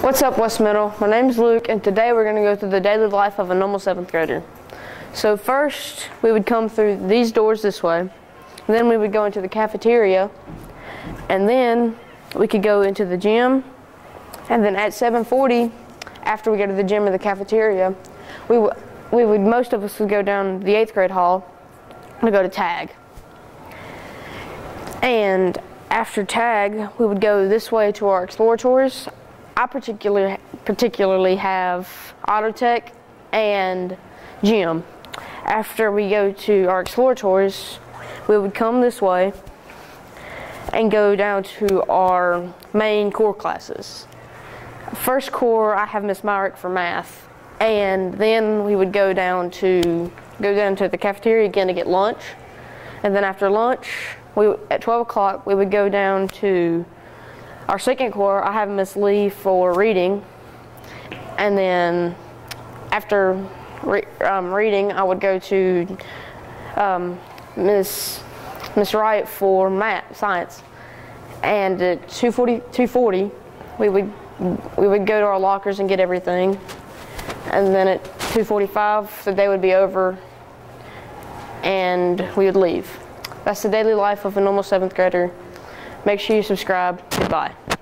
What's up, West Middle? My name's Luke, and today we're going to go through the daily life of a normal seventh grader. So, first, we would come through these doors this way, then we would go into the cafeteria, and then we could go into the gym, and then at 7:40, after we go to the gym or the cafeteria, we we would most of us would go down the eighth grade hall to go to tag. And after tag, we would go this way to our exploratories. I particularly particularly have auto tech and gym. After we go to our exploratories, we would come this way and go down to our main core classes. First core, I have Miss Myrick for math, and then we would go down to go down to the cafeteria again to get lunch, and then after lunch, we at 12 o'clock we would go down to our second core. I have Miss Lee for reading, and then after re- um, reading, I would go to um, Miss Miss Wright for math science, and at 2:40 2:40 we would we would go to our lockers and get everything, and then at 2:45 the day would be over, and we would leave. That's the daily life of a normal seventh grader. Make sure you subscribe. Goodbye.